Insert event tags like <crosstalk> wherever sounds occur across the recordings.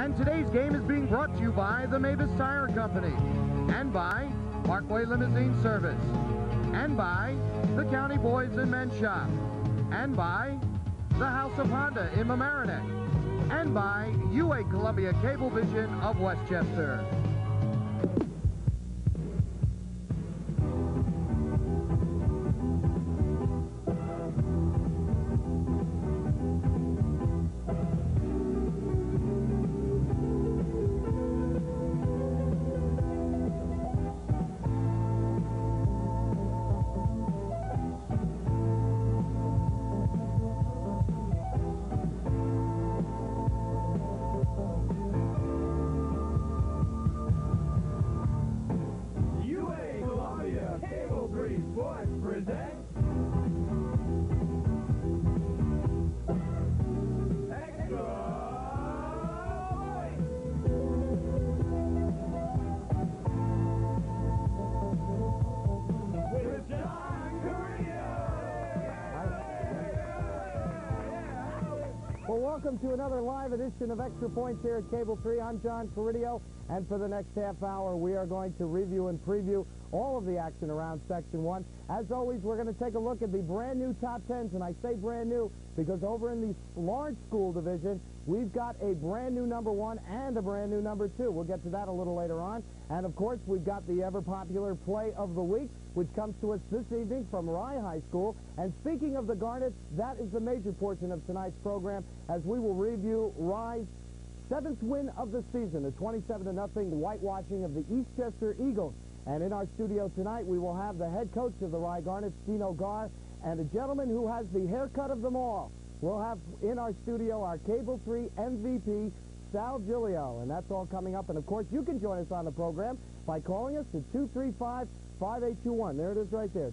And today's game is being brought to you by the Mavis Tire Company and by Parkway Limousine Service and by the County Boys and Men Shop and by the House of Honda in Mamaroneck and by UA Columbia Cablevision of Westchester. Welcome to another live edition of Extra Points here at Cable 3. I'm John Caridio, and for the next half hour, we are going to review and preview all of the action around Section 1. As always, we're going to take a look at the brand new top 10s, and I say brand new because over in the large school division, we've got a brand new number one and a brand new number two. We'll get to that a little later on. And of course, we've got the ever-popular play of the week, which comes to us this evening from Rye High School. And speaking of the Garnets, that is the major portion of tonight's program as we will review Rye's seventh win of the season, a 27 nothing whitewashing of the Eastchester Eagles. And in our studio tonight, we will have the head coach of the Rye Garnets, Dino Garr, and a gentleman who has the haircut of them all. We'll have in our studio our Cable 3 MVP, Sal Giglio, and that's all coming up. And of course, you can join us on the program by calling us at 235-5821. There it is right there,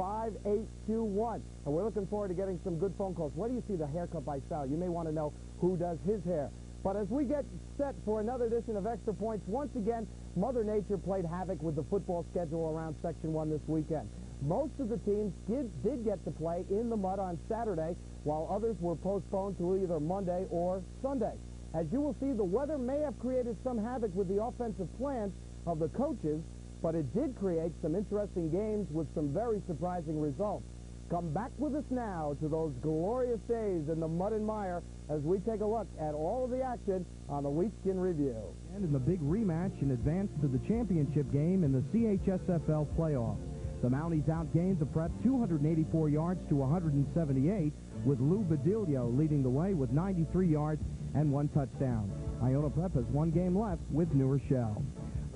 235-5821. And we're looking forward to getting some good phone calls. Where do you see the haircut by Sal? You may want to know who does his hair. But as we get set for another edition of Extra Points, once again, Mother Nature played havoc with the football schedule around Section 1 this weekend. Most of the teams did, did get to play in the mud on Saturday, while others were postponed to either Monday or Sunday. As you will see, the weather may have created some havoc with the offensive plans of the coaches, but it did create some interesting games with some very surprising results. Come back with us now to those glorious days in the mud and mire as we take a look at all of the action on the Weeks in Review. And in the big rematch in advance to the championship game in the CHSFL playoffs. The Mounties outgained the Prep 284 yards to 178, with Lou Badilio leading the way with 93 yards and one touchdown. Iona Prep has one game left with New Rochelle.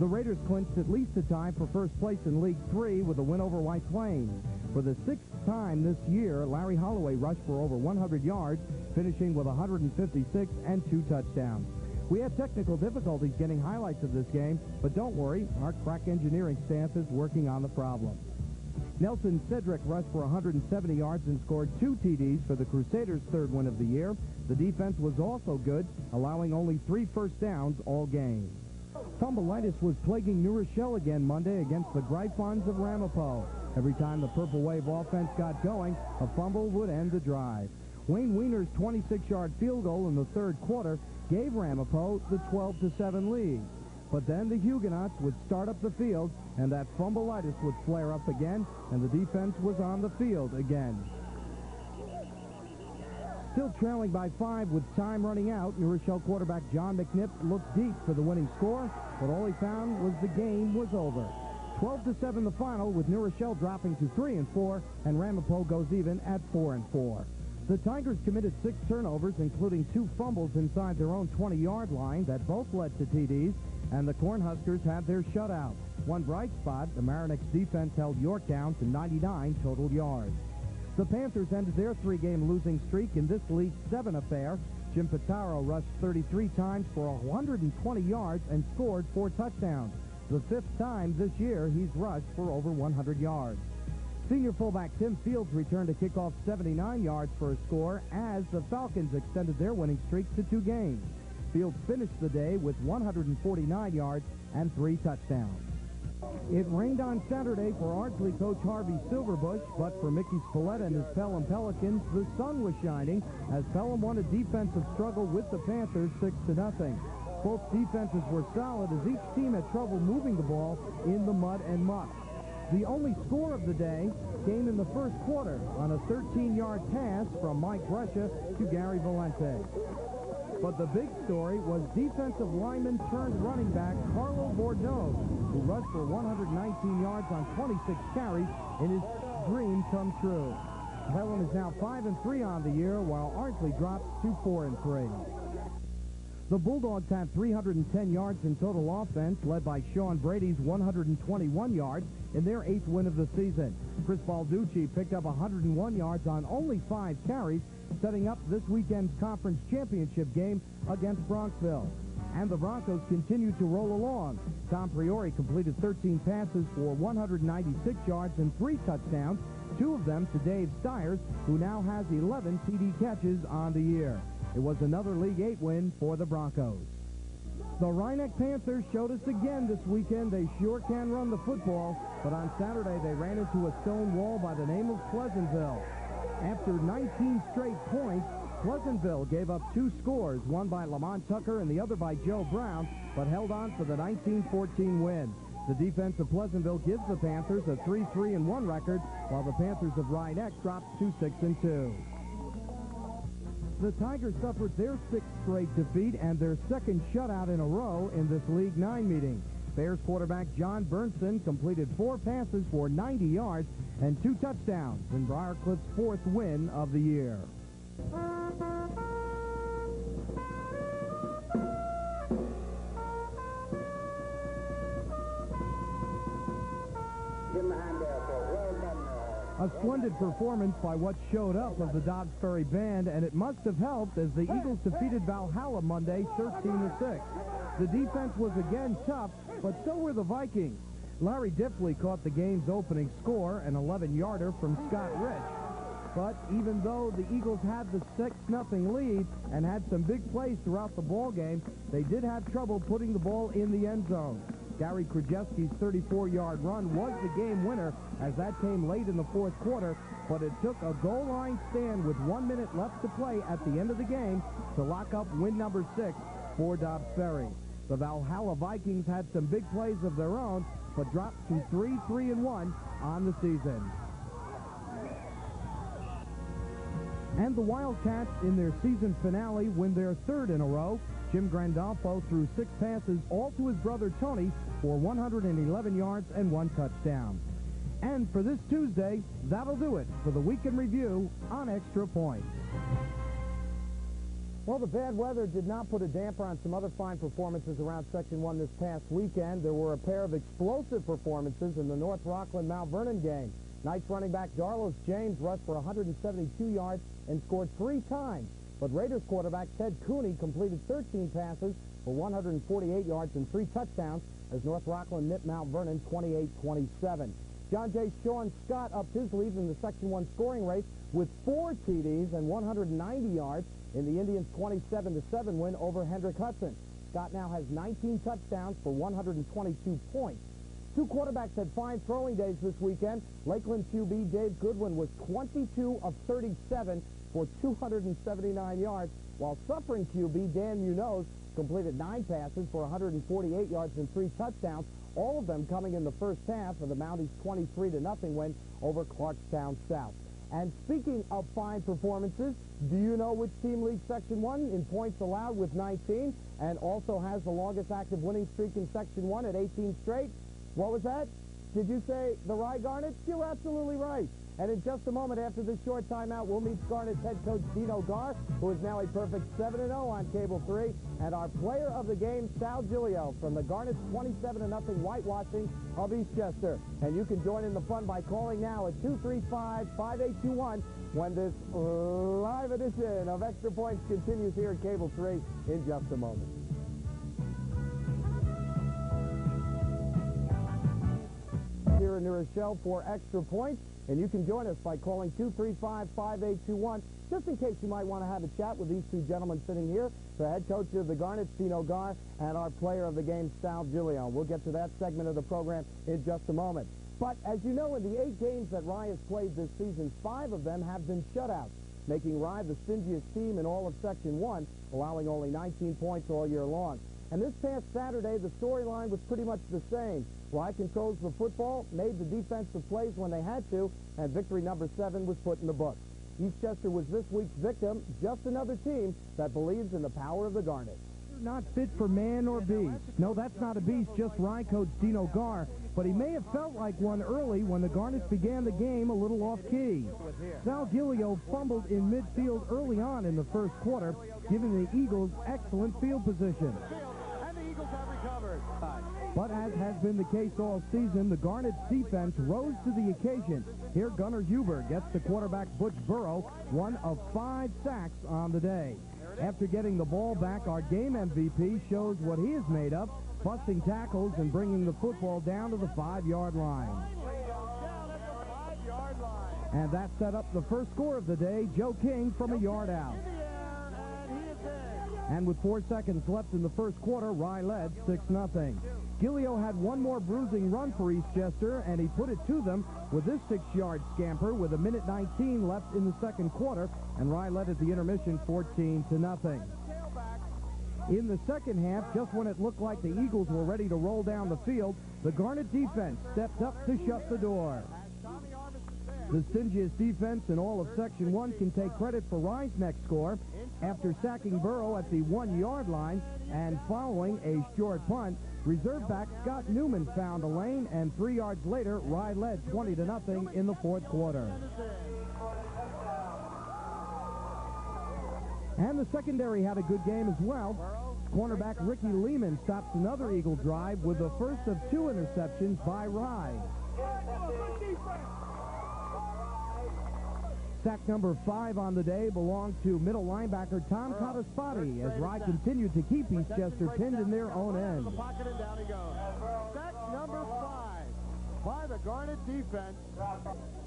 The Raiders clinched at least a tie for first place in League Three with a win over White Plains. For the sixth time this year, Larry Holloway rushed for over 100 yards, finishing with 156 and two touchdowns. We had technical difficulties getting highlights of this game, but don't worry, our crack engineering staff is working on the problem. Nelson Cedric rushed for 170 yards and scored two TDs for the Crusaders' third win of the year. The defense was also good, allowing only three first downs all game. Fumbleitis was plaguing New Rochelle again Monday against the Gryphons of Ramapo. Every time the Purple Wave offense got going, a fumble would end the drive. Wayne Wiener's 26-yard field goal in the third quarter gave Ramapo the 12-7 lead. But then the Huguenots would start up the field, and that fumbleitis would flare up again, and the defense was on the field again. Still trailing by five with time running out, New Rochelle quarterback John McNipp looked deep for the winning score, but all he found was the game was over. 12 to 7 the final, with New Rochelle dropping to 3 and 4, and Ramapo goes even at 4 and 4. The Tigers committed six turnovers, including two fumbles inside their own 20-yard line that both led to TDs, and the Cornhuskers had their shutout. One bright spot, the Marinix defense held Yorktown to 99 total yards. The Panthers ended their three-game losing streak in this League 7 affair. Jim Pitaro rushed 33 times for 120 yards and scored four touchdowns. The fifth time this year he's rushed for over 100 yards. Senior fullback Tim Fields returned to kickoff 79 yards for a score as the Falcons extended their winning streak to two games. Fields finished the day with 149 yards and three touchdowns. It rained on Saturday for Ardsley coach Harvey Silverbush, but for Mickey Spalletta and his Pelham Pelicans, the sun was shining as Pelham won a defensive struggle with the Panthers 6 to nothing. Both defenses were solid as each team had trouble moving the ball in the mud and muck. The only score of the day came in the first quarter on a 13-yard pass from Mike Brescia to Gary Valente. But the big story was defensive lineman turned running back Carlo Bordeaux, who rushed for 119 yards on 26 carries in his dream come true. Pelham is now 5 and 3 on the year, while Ardsley drops to 4 and 3. The Bulldogs had 310 yards in total offense, led by Sean Brady's 121 yards in their eighth win of the season. Chris Balducci picked up 101 yards on only five carries, setting up this weekend's conference championship game against Bronxville. And the Broncos continue to roll along. Tom Priore completed 13 passes for 196 yards and three touchdowns, two of them to Dave Stiers, who now has 11 TD catches on the year. It was another League 8 win for the Broncos. The Rye Neck Panthers showed us again this weekend they sure can run the football, but on Saturday they ran into a stone wall by the name of Pleasantville. After 19 straight points, Pleasantville gave up two scores, one by Lamont Tucker and the other by Joe Brown, but held on for the 19-14 win. The defense of Pleasantville gives the Panthers a 3-3-1 record, while the Panthers of Rye Neck drops to 6-2. The Tigers suffered their sixth straight defeat and their second shutout in a row in this League 9 meeting. Bears quarterback John Bernson completed four passes for 90 yards and two touchdowns in Briarcliff's fourth win of the year. A splendid performance by what showed up of the Dobbs Ferry Band, and it must have helped as the Eagles defeated Valhalla Monday 13-6. The defense was again tough, but so were the Vikings. Larry Diffley caught the game's opening score, an 11-yarder from Scott Rich. But even though the Eagles had the 6-0 lead and had some big plays throughout the ball game, they did have trouble putting the ball in the end zone. Gary Krajewski's 34-yard run was the game winner as that came late in the fourth quarter, but it took a goal line stand with one minute left to play at the end of the game to lock up win number six for Dobbs Ferry. The Valhalla Vikings had some big plays of their own, but dropped to 3-3 and 1 on the season. And the Wildcats, in their season finale, win their third in a row Jim Grandolfo threw six passes, all to his brother Tony, for 111 yards and one touchdown. And for this Tuesday, that'll do it for the Week in Review on Extra Points. Well, the bad weather did not put a damper on some other fine performances around Section 1 this past weekend. There were a pair of explosive performances in the North Rockland-Mount Vernon game. Knights running back Darlos James rushed for 172 yards and scored three times. But Raiders quarterback Ted Cooney completed 13 passes for 148 yards and three touchdowns as North Rockland nipped Mount Vernon 28-27. John Jay Sean Scott upped his lead in the Section 1 scoring race with four TDs and 190 yards in the Indians' 27-7 win over Hendrick Hudson. Scott now has 19 touchdowns for 122 points. Two quarterbacks had fine throwing days this weekend. Lakeland QB Dave Goodwin was 22 of 37 for 279 yards, while Suffern QB Dan Munoz completed nine passes for 148 yards and three touchdowns, all of them coming in the first half of the Mounties' 23-0 win over Clarkstown South. And speaking of fine performances, do you know which team leads Section 1 in points allowed with 19 and also has the longest active winning streak in Section 1 at 18 straight? What was that? Did you say the Rye Garnets? You're absolutely right. And in just a moment after this short timeout, we'll meet Garnet's head coach Dino Garr, who is now a perfect 7-0 on Cable 3, and our player of the game, Sal Giglio, from the Garnet's 27-0 whitewashing of Eastchester. And you can join in the fun by calling now at 235-5821 when this live edition of Extra Points continues here at Cable 3 in just a moment. Here in New Rochelle for Extra Points. And you can join us by calling 235-5821. just in case you might want to have a chat with these two gentlemen sitting here, the head coach of the Garnet, Dino Garr, and our player of the game, Sal Giglio. We'll get to that segment of the program in just a moment. But as you know, in the eight games that Rye has played this season, five of them have been shutouts, making Rye the stingiest team in all of Section 1, allowing only 19 points all year long. And this past Saturday, the storyline was pretty much the same. Rye controls the football, made the defensive plays when they had to, and victory number seven was put in the books. Eastchester was this week's victim, just another team that believes in the power of the Garnet. Not fit for man or beast. No, that's not a beast, just Rye coach Dino Garr, but he may have felt like one early when the Garnets began the game a little off-key. Sal Giglio fumbled in midfield early on in the first quarter, giving the Eagles excellent field position. But as has been the case all season, the Garnet's defense rose to the occasion. Here, Gunnar Huber gets the quarterback Butch Burrow one of five sacks on the day. After getting the ball back, our game MVP shows what he is made of, busting tackles and bringing the football down to the five-yard line. And that set up the first score of the day, Joe King from a yard out. And with four seconds left in the first quarter, Rye led 6-0. Giglio had one more bruising run for Eastchester, and he put it to them with this six-yard scamper with a minute 19 left in the second quarter, and Rye led at the intermission 14 to nothing. In the second half, just when it looked like the Eagles were ready to roll down the field, the Garnet defense stepped up to shut the door. The stingiest defense in all of Section 1 can take credit for Rye's next score after sacking Burrow at the one-yard line and following a short punt. Reserve back Scott Newman found a lane, and three yards later, Rye led 20 to nothing in the fourth quarter. And the secondary had a good game as well. Cornerback Ricky Lehman stops another Eagle drive with the first of two interceptions by Rye. Sack number five on the day belonged to middle linebacker Tom Cottaspati as Rye continued to keep Eastchester pinned in their own end. Pocket and down he goes. Sack number five by the Garnet defense.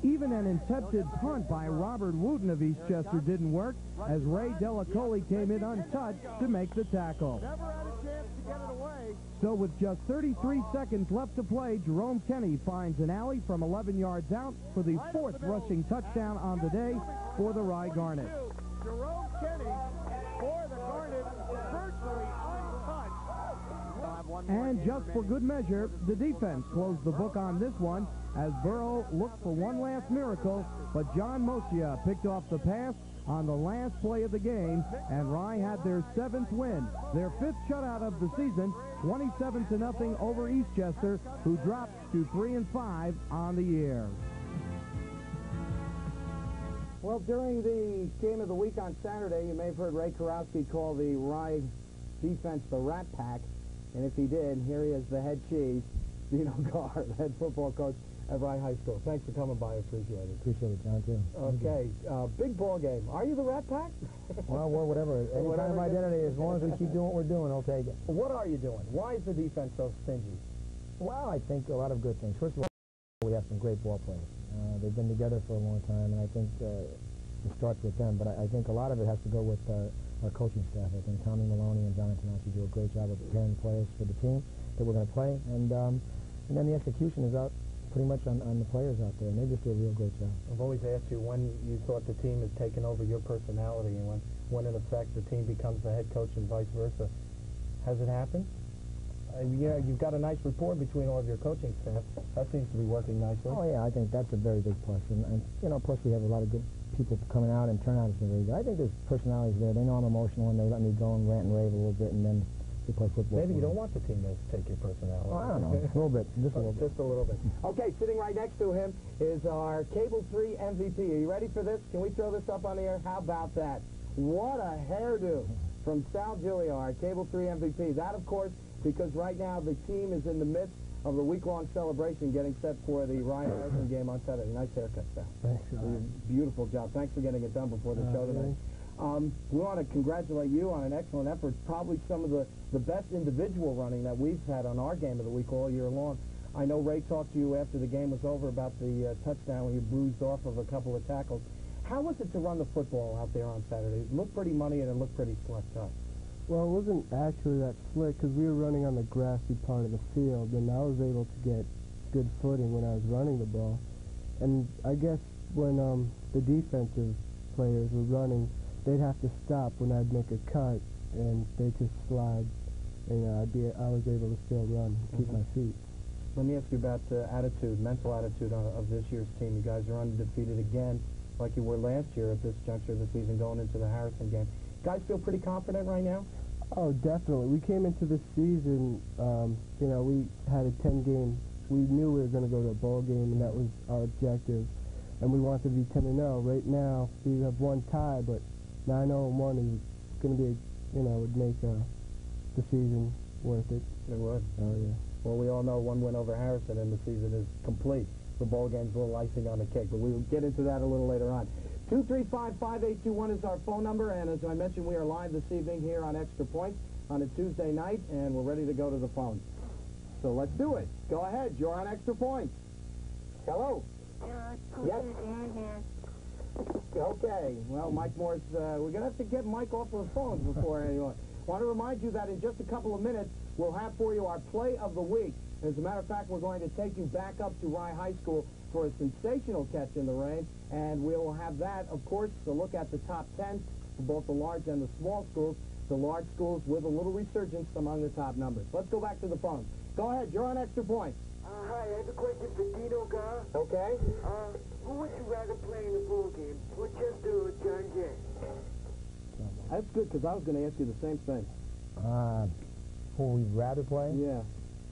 Even an attempted punt by Robert Wooten of Eastchester didn't work as Ray Delacoli came in untouched to make the tackle. Never had a chance to get it away. So with just 33 seconds left to play, Jerome Kenny finds an alley from 11 yards out for the fourth rushing touchdown on the day for the Rye Garnet. Jerome Kenny for the Garnet, virtually untouched. We'll have one more And just for good measure, the defense closed the book on this one as Burrow looked for one last miracle, but John Mosia picked off the pass on the last play of the game, and Rye had their seventh win, their fifth shutout of the season, 27 to nothing over Eastchester, who dropped to 3 and 5 on the year. Well, during the game of the week on Saturday, you may have heard Ray Karowski call the Rye defense the Rat Pack. And if he did, here he is, the head cheese, <laughs> Dino the head football coach at Rye High School. Thanks for coming by. I appreciate it. Appreciate it, John, too. Okay, uh, big ball game. Are you the Rat Pack? <laughs> Well, well, whatever. <laughs> Any Whatever kind of identity, as long as we keep doing what we're doing, I'll take it. what are you doing? Why is the defense so stingy? Well, I think a lot of good things. First of all, we have some great ball players. Uh, they've been together for a long time, and I think uh, it starts with them. But I, I think a lot of it has to go with uh, our coaching staff. I think Tommy Maloney and John Antonacci do a great job of preparing players for the team that we're going to play. And, um, and then the execution is out pretty much on, on the players out there, and they just do a real great job. I've always asked you when you thought the team had taken over your personality and when, when in effect the team becomes the head coach and vice versa. Has it happened? Uh, yeah, you've got a nice rapport between all of your coaching staff. That seems to be working nicely. Oh yeah, I think that's a very big plus, and, and you know, plus we have a lot of good people coming out, and turnout has been very good. I think there's personalities there. They know I'm emotional, and they let me go and rant and rave a little bit, and then we play football. Maybe you don't want the team to take your personality. Well, I don't know, a little bit, just a little bit. Just a little bit. Okay, sitting right next to him is our Cable 3 MVP. Are you ready for this? Can we throw this up on the air? How about that? What a hairdo from Sal our Cable 3 MVP. That, of course, because right now the team is in the midst of the week-long celebration getting set for the Ryan Oakland game on Saturday. Nice haircut, Sal. Thanks. Beautiful job. Thanks for getting it done before the Uh, show tonight. Um, we want to congratulate you on an excellent effort. Probably some of the, the best individual running that we've had on our game of the week all year long. I know Ray talked to you after the game was over about the uh, touchdown when you bruised off of a couple of tackles. How was it to run the football out there on Saturday? It looked pretty money and it looked pretty slick, huh? Well, it wasn't actually that slick because we were running on the grassy part of the field, and I was able to get good footing when I was running the ball. And I guess when um, the defensive players were running, they'd have to stop when I'd make a cut, and they'd just slide. And uh, I'd be, I was able to still run, keep Mhm. my feet. Let me ask you about uh, attitude, mental attitude of, of this year's team. You guys are undefeated again, like you were last year at this juncture of the season, going into the Harrison game. Guys feel pretty confident right now? Oh, definitely. We came into this season, um, you know, we had a 10-game, we knew we were going to go to a bowl game, and that was our objective. And we wanted to be 10 and 0. Right now, we have one tie, but 9 0 1 is going to be, a, you know, would make uh, the season worth it. It would. Oh, yeah. Well, we all know one win over Harrison and the season is complete. The bowl game's a little icing on the cake, but we will get into that a little later on. 235-5821 is our phone number, and as I mentioned, we are live this evening here on Extra Points on a Tuesday night, and we're ready to go to the phone. So let's do it. Go ahead. You're on Extra Points. Hello. Yes. Okay. Well, Mike Moore's, uh, we're going to have to get Mike off of the phone before anyone. Want to remind you that in just a couple of minutes, we'll have for you our play of the week. As a matter of fact, we're going to take you back up to Rye High School for a sensational catch in the rain, and we'll have that, of course, to look at the top 10 for both the large and the small schools. The large schools with a little resurgence among the top numbers. Let's go back to the phone. Go ahead. You're on extra points. Uh, hi, I have a question for Dino Garr. Okay. Uh, who would you rather play in the bowl game, Portchester or John Jay? That's good because I was going to ask you the same thing. Uh, who we'd rather play? Yeah.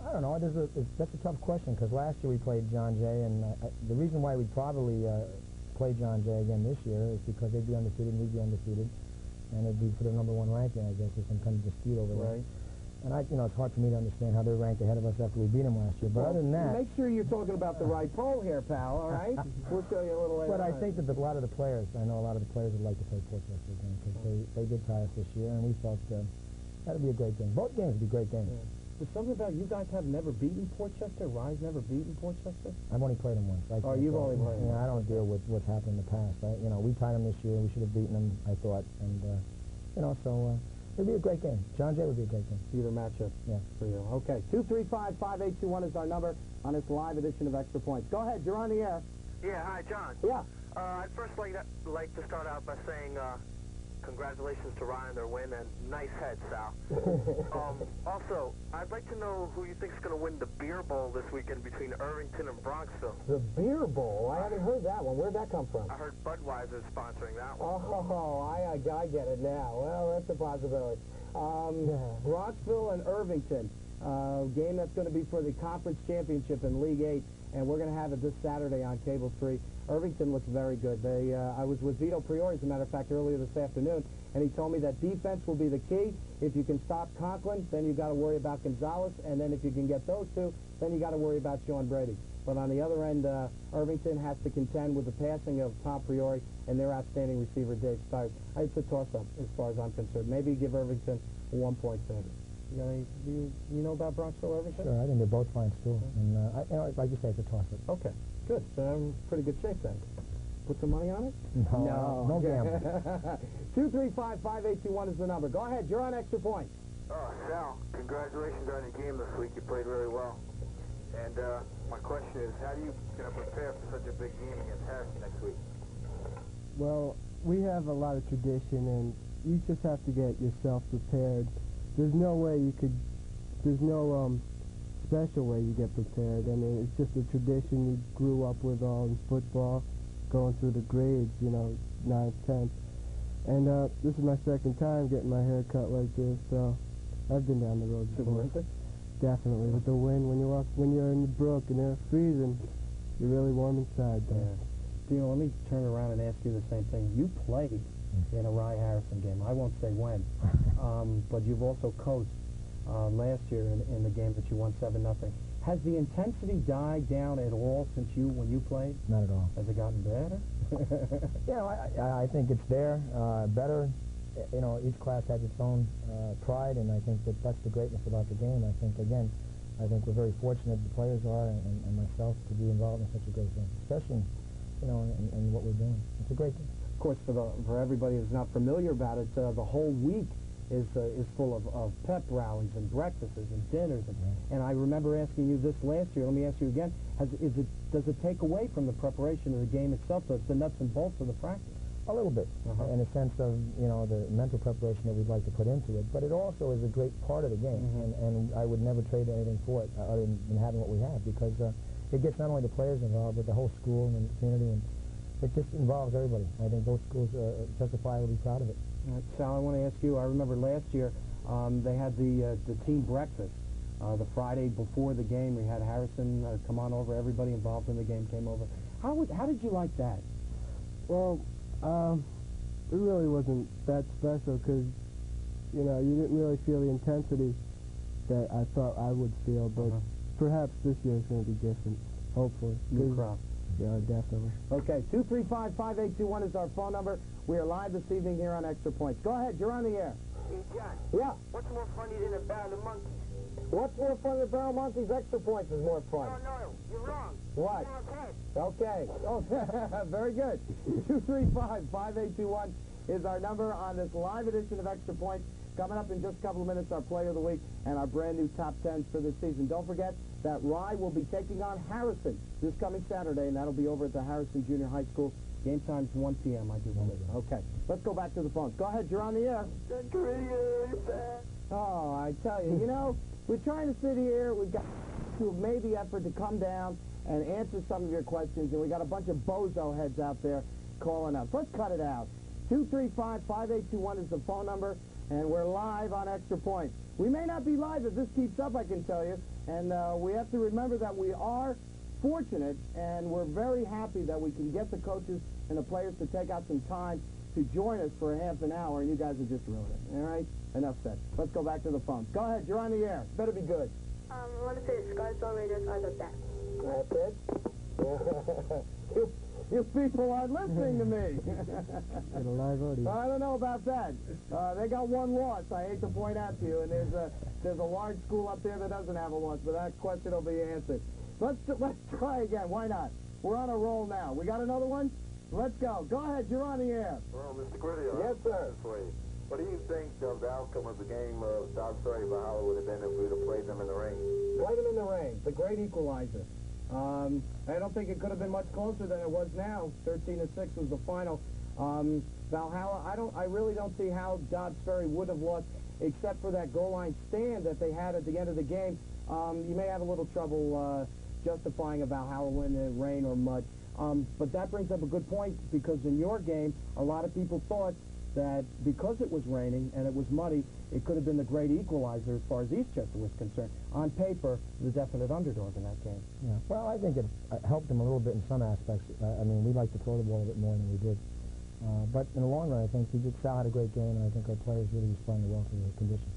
I don't know. There's a, it's, that's a tough question because last year we played John Jay, and uh, I, the reason why we'd probably uh, play John Jay again this year is because they'd be undefeated and we'd be undefeated, and it'd be for the number one ranking, I guess, there's some kind of dispute over there. Right. And I, you know, it's hard for me to understand how they're ranked ahead of us after we beat them last year. But Well, other than that, Make sure you're talking about the right poll here, pal, all right? <laughs> we'll show you a little later but I on. think that the, a lot of the players, I know a lot of the players would like to play Portchester again because they, they did tie us this year, and we felt uh, that'd be a great game. Both games would be great games. There's something about you guys have never beaten Portchester. Rye's never beaten Portchester. I've only played them once. I Oh, you've only it. played 'em Yeah, I don't deal with what's happened in the past. I, you know, we tied them this year. We should have beaten them, I thought. And, uh, you know, so uh, it'd be a great game. John Jay would be a great game. Either matchup Yeah. for you. Okay. 235-5821 is our number on this live edition of Extra Points. Go ahead. You're on the air. Yeah, hi, John. Yeah. Uh, I'd first like, that, like to start out by saying uh, congratulations to Ryan their win and nice head, Sal. <laughs> um, also, I'd like to know who you think is going to win the beer bowl this weekend between Irvington and Bronxville. The Beer Bowl. I haven't heard that one. Where'd that come from? I heard Budweiser is sponsoring that one. Oh, I, I, I get it now. Well, that's a possibility. Um, Bronxville and Irvington, uh, game that's going to be for the conference championship in League 8, and we're going to have it this Saturday on Cable 3. Irvington looks very good. They, uh, I was with Vito Priori, as a matter of fact, earlier this afternoon, and he told me that defense will be the key. If you can stop Conklin, then you've got to worry about Gonzalez, and then if you can get those two, then you got to worry about Sean Brady. But on the other end, uh, Irvington has to contend with the passing of Tom Priori and their outstanding receiver, Dave Stiers. It's a toss-up as far as I'm concerned. Maybe give Irvington one-point favor. You, got any, do you, you know about Bronxville, Irvington? Sure, I think they're both fine still. And, uh, I, you know, like you say, it's a toss-up. Okay, good. So I'm pretty good shape then. Put some money on it? No, no gamble. <laughs> 235-5821 is the number. Go ahead. You're on extra points. Oh, Sal, congratulations on your game this week. You played really well. And uh, my question is, how are you going to prepare for such a big game against Harrison next week? Well, we have a lot of tradition, and you just have to get yourself prepared. There's no way you could, there's no um, special way you get prepared. I mean, it's just a tradition you grew up with all in football, going through the grades, you know, 9th, 10th. And uh, this is my second time getting my hair cut like this, so I've been down the road before. Definitely, with the wind, when you walk, when you're in the brook and it's freezing, you're really warm inside. Though. Yeah. You let me turn around and ask you the same thing. You played in a Rye Harrison game. I won't say when, <laughs> um, but you've also coached uh, last year in, in the game that you won seven nothing. Has the intensity died down at all since you when you played? Not at all. Has it gotten better? <laughs> You know, I, I, I think it's there, uh, better. You know, each class has its own uh, pride, and I think that that's the greatness about the game. I think, again, I think we're very fortunate, the players are, and, and myself, to be involved in such a great game, especially, you know, in, in what we're doing. It's a great game. Of course, for the for everybody who's not familiar about it, uh, the whole week is uh, is full of, of pep rallies and breakfasts and dinners. And, and I remember asking you this last year. Let me ask you again: Has is it does it take away from the preparation of the game itself? So it's the nuts and bolts of the practice. A little bit, Uh-huh. in a sense of, you know, the mental preparation that we'd like to put into it. But it also is a great part of the game, Mhm. and, and I would never trade anything for it uh, other than, than having what we have because uh, it gets not only the players involved, but the whole school and the community, and it just involves everybody. I think both schools uh, be proud of it. Uh, Sal, I want to ask you. I remember last year um, they had the uh, the team breakfast. Uh, the Friday before the game, we had Harrison uh, come on over. Everybody involved in the game came over. How would, how did you like that? Well, um, it really wasn't that special because, you know, you didn't really feel the intensity that I thought I would feel, but Uh-huh. perhaps this year is going to be different, hopefully. New 'Cause- crop. Yeah, definitely. Okay, 235-5821 is our phone number. We are live this evening here on Extra Points. Go ahead, you're on the air. Hey, John, Yeah. what's more funny than a barrel of monkeys? What's more fun than a Barrel Monkeys? Extra Points is more fun. No, no, you're wrong. What? Barrel's head. Okay. <laughs> Oh, <laughs> very good. 235-5821 is our number on this live edition of Extra Points. Coming up in just a couple of minutes, our Player of the Week and our brand new top 10s for this season. Don't forget that Rye will be taking on Harrison this coming Saturday, and that'll be over at the Harrison Junior High School. Game time's 1 p.m. I do believe. Okay. Let's go back to the phone. Go ahead. You're on the air. That's radio, you bad. Oh, I tell you, you know, we're trying to sit here. We've got to have made the effort to come down and answer some of your questions, and we got a bunch of bozo heads out there calling us. Let's cut it out. 235-5821 is the phone number, and we're live on Extra Points. We may not be live if this keeps up, I can tell you, and uh, we have to remember that we are fortunate, and we're very happy that we can get the coaches and the players to take out some time to join us for a half an hour, and you guys are just ruining it. All right? Enough said. Let's go back to the phone. Go ahead. You're on the air. Better be good. Um, I want to say Scarsdale Raiders are the best. That's it. <laughs> <laughs> you, you people aren't listening to me. <laughs> Got a live audience. I don't know about that. Uh, they got one loss. I hate to point out to you, and there's a there's a large school up there that doesn't have a loss, but that question will be answered. Let's let's try again. Why not? We're on a roll now. We got another one. Let's go. Go ahead. You're on the air. Well, Mr. Gritty, Yes, sir. What do you think of the outcome of the game of Dobbs Ferry Valhalla would have been if we would have played them in the rain? Play them in the rain. The great equalizer. Um, I don't think it could have been much closer than it was now. 13 to 6 was the final. Um, Valhalla, I don't. I really don't see how Dobbs Ferry would have lost, except for that goal line stand that they had at the end of the game. Um, you may have a little trouble uh, justifying a Valhalla win in rain or mud. Um, but that brings up a good point because in your game, a lot of people thought that because it was raining and it was muddy, it could have been the great equalizer as far as Eastchester was concerned. On paper, the definite underdog in that game. Yeah. Well, I think it uh, helped them a little bit in some aspects. Uh, I mean, we like to throw the ball a bit more than we did. Uh, but in the long run, I think he did, Sal had a great game, and I think our players really responded well to the conditions.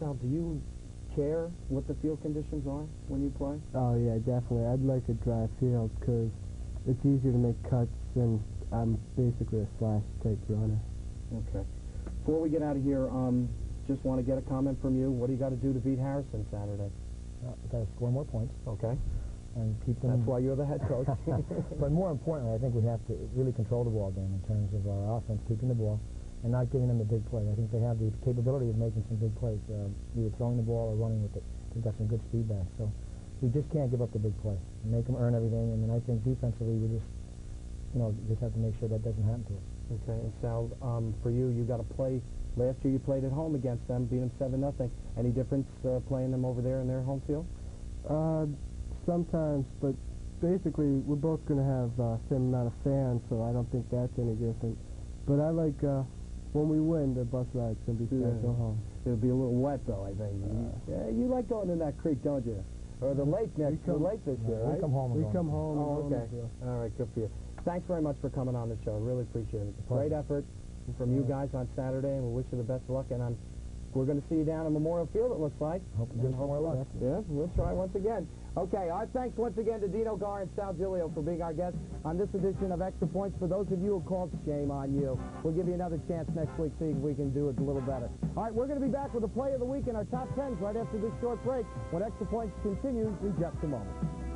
Sal, do you care what the field conditions are when you play? Oh, yeah, definitely. I'd like a dry field because it's easier to make cuts, and I'm basically a slash-type runner. Okay. Before we get out of here, um, just want to get a comment from you. What do you got to do to beat Harrison Saturday? Uh, got to score more points Okay. and keep them. That's why you're the head coach. <laughs> but more importantly, I think we have to really control the ball game in terms of our offense, keeping the ball, and not giving them the big play. I think they have the capability of making some big plays, uh, either throwing the ball or running with it. They've got some good speed back. So we just can't give up the big play. Make them earn everything, and then I think defensively we just, you know, just have to make sure that doesn't happen to us. Okay, and Sal, um, for you, you got to play. Last year you played at home against them, beat them seven nothing. Any difference uh, playing them over there in their home field? Uh, sometimes, but basically we're both going to have uh, same amount of fans, so I don't think that's any different. But I like uh, when we win, the bus ride's going to be Yeah. special home. It'll be a little wet though, I think. Uh, yeah, you like going in that creek, don't you? Or the lake next, come- the lake this year, right? We come home. We come home. Oh, go okay. All right, good for you. Thanks very much for coming on the show. Really appreciate it. pleasure. Great effort from you guys on Saturday, and we wish you the best of luck. And I'm, we're going to see you down at Memorial Field, it looks like. Hope you us more luck. Yeah, we'll try once again. Okay, our thanks once again to Dino Garr and Sal Giglio for being our guests on this edition of Extra Points. For those of you who called, shame on you. We'll give you another chance next week, see if we can do it a little better. All right, we're going to be back with the play of the week and our top tens right after this short break when Extra Points continues in just a moment.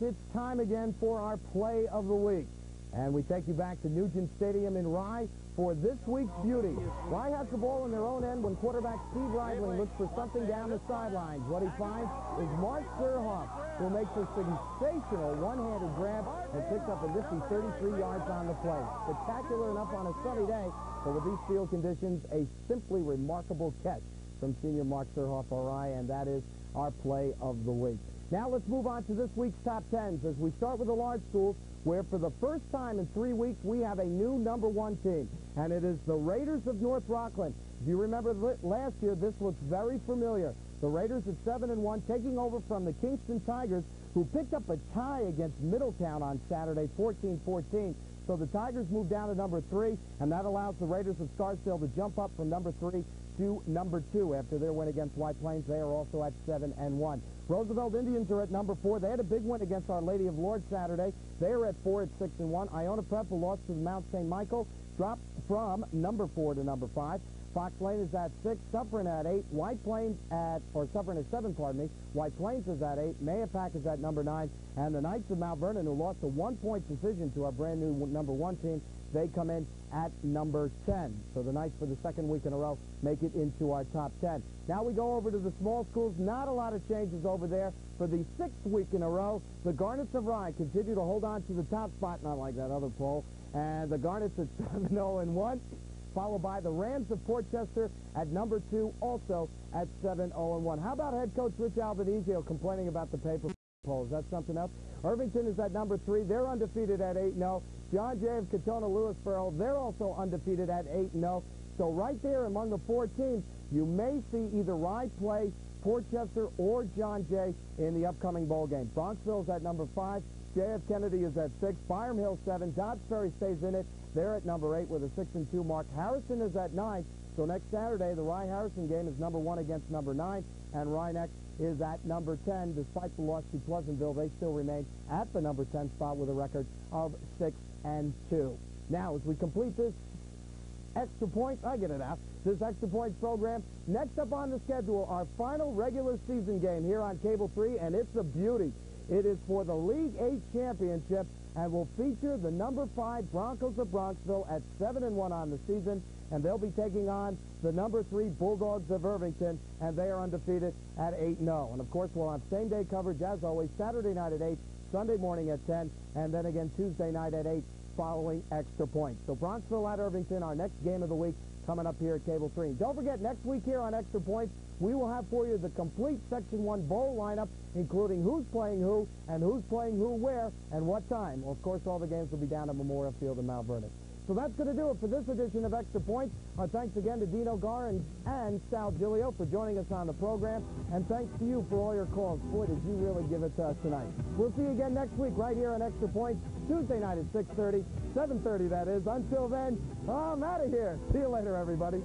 It's time again for our play of the week. And we take you back to Nugent Stadium in Rye for this week's beauty. Rye has the ball in their own end when quarterback Steve Reidling looks for something down the sidelines. What he finds is Mark Surhoff, who makes a sensational one-handed grab and picks up a nifty 33 yards on the play. Spectacular enough on a sunny day, but with these field conditions, a simply remarkable catch from senior Mark Surhoff for Rye, and that is our play of the week. Now let's move on to this week's top tens as we start with the large schools where for the first time in three weeks we have a new number one team, and it is the Raiders of North Rockland. If you remember last year, this looks very familiar. The Raiders at 7 and 1 taking over from the Kingston Tigers, who picked up a tie against Middletown on Saturday, 14-14. So the Tigers move down to number three, and that allows the Raiders of Scarsdale to jump up from number three to number two after their win against White Plains. They are also at 7 and 1. Roosevelt Indians are at number four. They had a big win against Our Lady of Lourdes Saturday. They are at four at 6 and 1. Iona Prep, who lost to Mount St. Michael, dropped from number four to number five. Fox Lane is at six, Suffern at eight, White Plains at, or Suffern at seven, pardon me. White Plains is at eight, Mahopac is at number nine, and the Knights of Mount Vernon, who lost a one-point decision to our brand new number one team, they come in at number 10. So the Knights, for the second week in a row, make it into our top 10. Now we go over to the small schools. Not a lot of changes over there. For the sixth week in a row, the Garnets of Rye continue to hold on to the top spot, not like that other poll. And the Garnets at <laughs> 7-0-1, followed by the Rams of Port Chester at number 2, also at 7-0-1. How about head coach Rich Albanese complaining about the paper poll? Is that something else? Irvington is at number 3. They're undefeated at 8-0. John Jay of Katonah Lewisboro, they're also undefeated at 8-0. So right there among the four teams, you may see either Rye play Port Chester or John Jay in the upcoming bowl game. Bronxville's at number 5. J.F. Kennedy is at 6. Byram Hill 7. Dobbs Ferry stays in it. They're at number 8 with a 6 and 2 mark. Harrison is at 9. So next Saturday, the Rye-Harrison game is number 1 against number 9. And Rye Neck's is at number 10. Despite the loss to Pleasantville, they still remain at the number 10 spot with a record of 6 and 2. Now, as we complete this extra point, I get it out, this extra points program, next up on the schedule, our final regular season game here on Cable 3, and it's a beauty. It is for the League 8 championship and will feature the number 5 Broncos of Bronxville at 7 and 1 on the season, and they'll be taking on the number 3 Bulldogs of Irvington, and they are undefeated at 8-0. And, of course, we'll have same-day coverage, as always, Saturday night at 8, Sunday morning at 10, and then again Tuesday night at 8 following extra points. So Bronxville at Irvington, our next game of the week coming up here at Cable 3. Don't forget, next week here on Extra Points, we will have for you the complete Section 1 bowl lineup, including who's playing who and who's playing who where and what time. Well, of course, all the games will be down at Memorial Field in Mount Vernon. So that's going to do it for this edition of Extra Points. Our thanks again to Dino Garin and, and Sal Giglio for joining us on the program. And thanks to you for all your calls. Boy, did you really give it to us tonight. We'll see you again next week right here on Extra Points, Tuesday night at 6.30, 7.30 that is. Until then, I'm out of here. See you later, everybody.